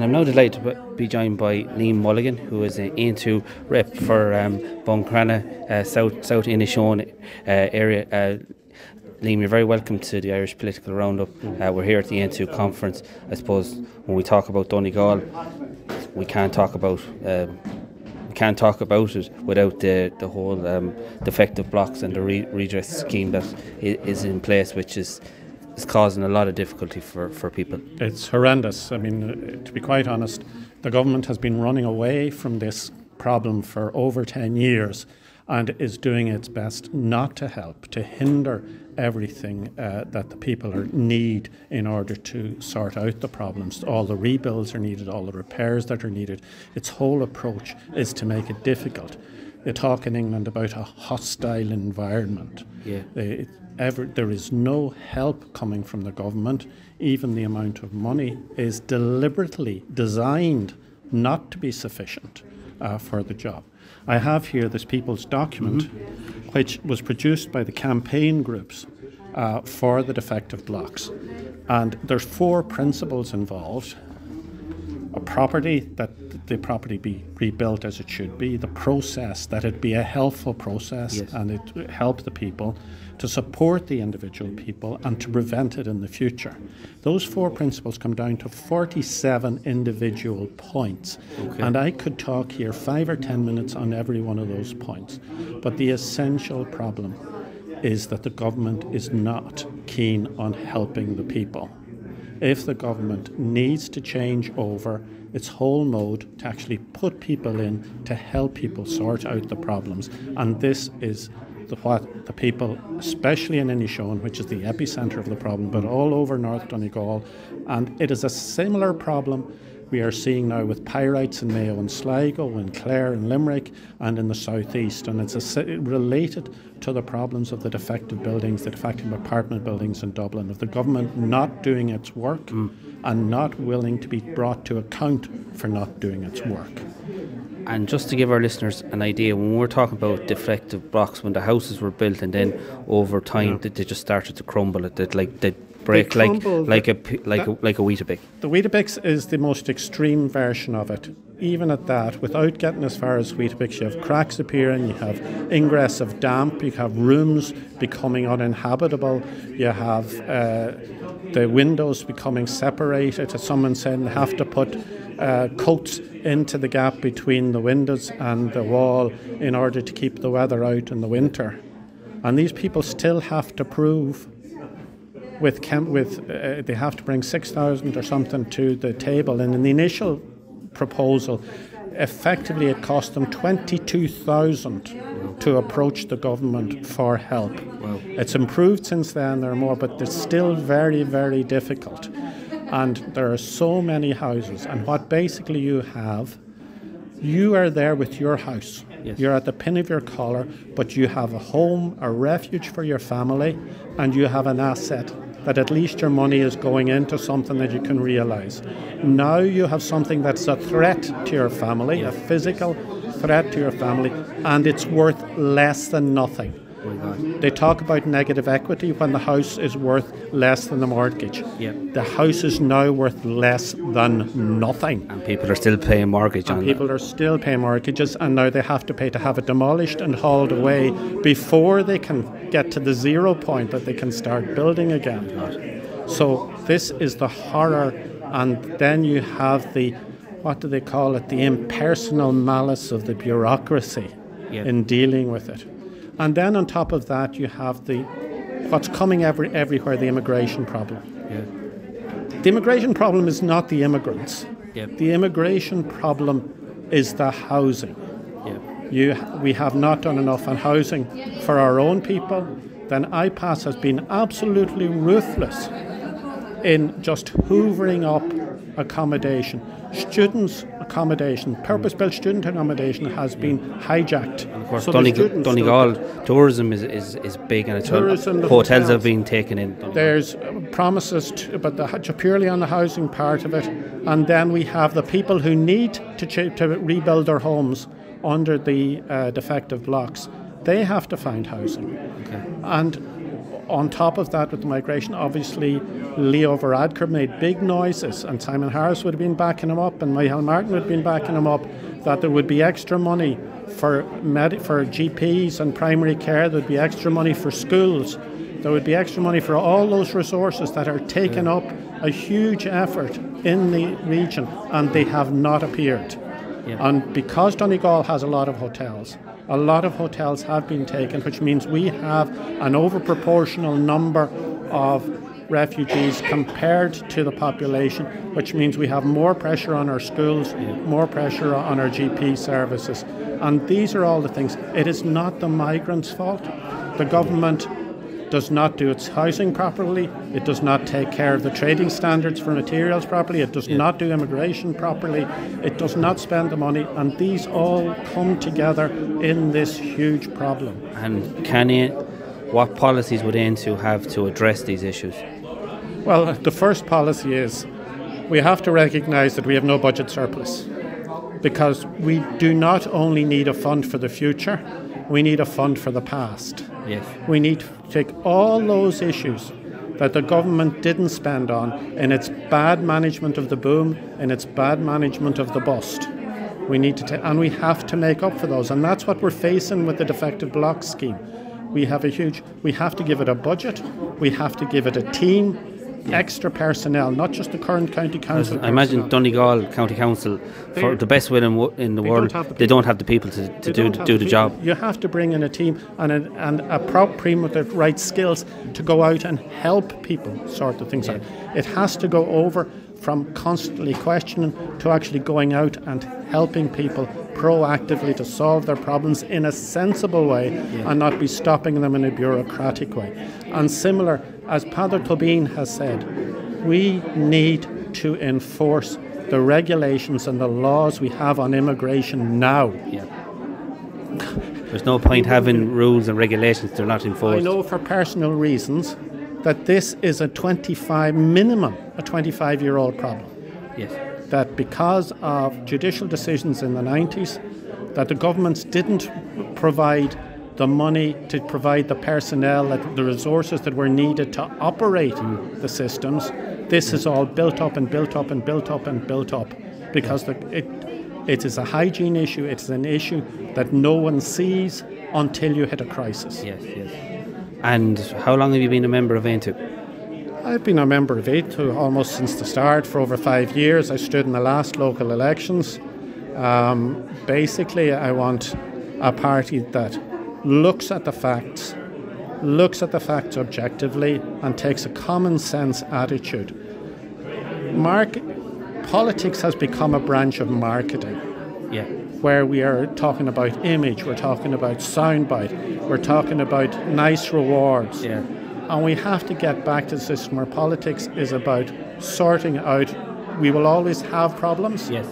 and I'm now delighted to be joined by Liam Mulligan, who is an Aontú rep for um, Buncrana, uh, South South Inishowen uh, area. Uh, Liam, you're very welcome to the Irish Political Roundup. Uh, we're here at the Aontú conference. I suppose when we talk about Donegal, we can't talk about um, we can't talk about it without the the whole um, defective blocks and the re- redress scheme that is in place, which is is causing a lot of difficulty for, for people. It's horrendous. I mean, uh, to be quite honest, the government has been running away from this problem for over 10 years and is doing its best not to help, to hinder everything uh, that the people are, need in order to sort out the problems. All the rebuilds are needed, all the repairs that are needed. Its whole approach is to make it difficult. They talk in England about a hostile environment. Yeah. It, ever, there is no help coming from the government. Even the amount of money is deliberately designed not to be sufficient uh, for the job. I have here this People's document, mm-hmm. which was produced by the campaign groups uh, for the defective blocks. And there's four principles involved a property that the property be rebuilt as it should be, the process that it be a helpful process yes. and it help the people, to support the individual people and to prevent it in the future. Those four principles come down to 47 individual points. Okay. And I could talk here five or ten minutes on every one of those points. But the essential problem is that the government is not keen on helping the people if the government needs to change over its whole mode to actually put people in to help people sort out the problems. And this is the, what the people, especially in Inishowen, which is the epicenter of the problem, but all over North Donegal, and it is a similar problem we are seeing now with pyrites in Mayo and Sligo and Clare and Limerick and in the southeast. And it's a, related to the problems of the defective buildings, the defective apartment buildings in Dublin, of the government not doing its work mm. and not willing to be brought to account for not doing its work. And just to give our listeners an idea, when we're talking about defective blocks, when the houses were built and then over time yeah. they, they, just started to crumble, it like they break like like a like a like a Weetabix. The Weetabix is the most extreme version of it. Even at that, without getting as far as Weetabix, you have cracks appearing, you have ingress of damp, you have rooms becoming uninhabitable, you have uh, the windows becoming separated. As someone said, they have to put uh, coats into the gap between the windows and the wall in order to keep the weather out in the winter. And these people still have to prove with chem- with uh, they have to bring six thousand or something to the table, and in the initial proposal, effectively it cost them twenty two thousand to approach the government for help. Wow. It's improved since then. There are more, but it's still very very difficult, and there are so many houses. And what basically you have, you are there with your house. Yes. You're at the pin of your collar, but you have a home, a refuge for your family, and you have an asset that at least your money is going into something that you can realize. Now you have something that's a threat to your family, a physical threat to your family, and it's worth less than nothing. They talk about negative equity when the house is worth less than the mortgage. Yep. The house is now worth less than nothing. And people are still paying mortgage and on people that. are still paying mortgages and now they have to pay to have it demolished and hauled away before they can get to the zero point that they can start building again. So this is the horror and then you have the what do they call it? The impersonal malice of the bureaucracy yep. in dealing with it. And then on top of that, you have the what's coming every, everywhere the immigration problem. Yeah. The immigration problem is not the immigrants. Yep. The immigration problem is the housing. You, we have not done enough on housing for our own people. Then IPAS has been absolutely ruthless in just hoovering up accommodation. Students' accommodation, purpose-built student accommodation, has been hijacked. And of course, so Donegal, Donegal tourism is, is, is big, and it's tourism, hotels, hotels have been taken in. There's promises, to, but the, purely on the housing part of it, and then we have the people who need to ch- to rebuild their homes under the uh, defective blocks. They have to find housing, okay. and on top of that, with the migration, obviously Leo Varadkar made big noises, and Simon Harris would have been backing him up, and Michael Martin would have been backing him up, that there would be extra money for med- for GPs and primary care. There would be extra money for schools. There would be extra money for all those resources that are taking up a huge effort in the region, and they have not appeared. Yeah. And because Donegal has a lot of hotels, a lot of hotels have been taken, which means we have an overproportional number of refugees compared to the population, which means we have more pressure on our schools, more pressure on our GP services. And these are all the things. It is not the migrants' fault. The government does not do its housing properly. It does not take care of the trading standards for materials properly. It does not do immigration properly. It does not spend the money. And these all come together in this huge problem. And can it, what policies would Aontú have to address these issues? Well, the first policy is we have to recognise that we have no budget surplus because we do not only need a fund for the future, we need a fund for the past. Yes. We need to take all those issues that the government didn't spend on in its bad management of the boom, in its bad management of the bust. We need to, ta- and we have to make up for those, and that's what we're facing with the defective block scheme. We have a huge. We have to give it a budget. We have to give it a team, extra personnel, not just the current county council. I imagine. Donegal County Council, for the best will in, in the They world, don't the they don't have the people to, to do, do have the job. You have to bring in a team and a, and a prop team with the right skills to go out and help people sort the things out. It has to go over from constantly questioning to actually going out and helping people proactively to solve their problems in a sensible way and not be stopping them in a bureaucratic way. And similar, as Peadar Tóibín has said, we need to enforce the regulations and the laws we have on immigration now. Yeah. There's no point having rules and regulations they're not enforced. I know for personal reasons that this is a 25 minimum, a 25 year old problem. Yes. That because of judicial decisions in the 90s, that the governments didn't provide the money to provide the personnel, that the resources that were needed to operate the systems. This is all built up and built up and built up and built up because the, it, it is a hygiene issue. It's an issue that no one sees until you hit a crisis. Yes, yes. And how long have you been a member of Aontú? I've been a member of Aontú almost since the start for over five years. I stood in the last local elections. Um, basically, I want a party that looks at the facts, looks at the facts objectively, and takes a common sense attitude. Mark, politics has become a branch of marketing Yeah. where we are talking about image, we're talking about soundbite, we're talking about nice rewards. Yeah. And we have to get back to the system where politics is about sorting out. We will always have problems, Yes.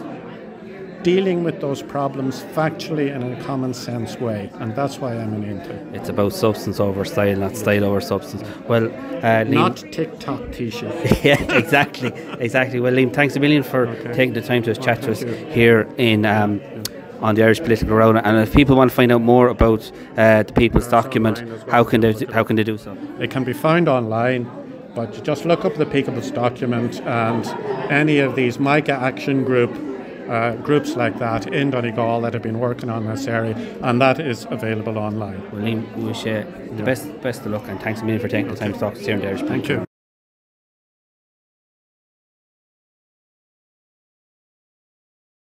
Dealing with those problems factually and in a common sense way. And that's why I'm an Aontú. It's about substance over style, not style over substance. Well, uh, Liam, Not TikTok t-shirt. yeah, exactly, exactly. Well, Liam, thanks a million for taking the time to chat to us you. here in um, on the Irish Political Round. And if people want to find out more about uh, the People's Document, well. how can they how can they do so? It can be found online, but you just look up the People's Document and any of these MICA Action Group uh, groups like that in Donegal that have been working on this area, and that is available online. Well, Liam, we wish you the best best of luck, and thanks a million for taking the time to talk to us here in the Irish. Thank you.